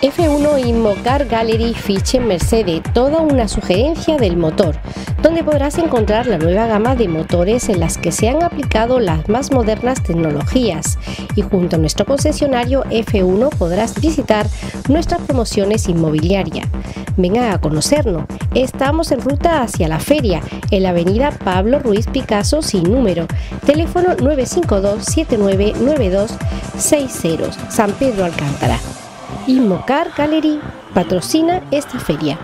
F1 Inmocar Gallery Fiche Mercedes, toda una sugerencia del motor, donde podrás encontrar la nueva gama de motores en las que se han aplicado las más modernas tecnologías y junto a nuestro concesionario F1 podrás visitar nuestras promociones inmobiliarias. Venga a conocernos. Estamos en ruta hacia la feria, en la avenida Pablo Ruiz Picasso sin número, teléfono 952 7992 60, San Pedro Alcántara. Inmocar Gallery patrocina esta feria.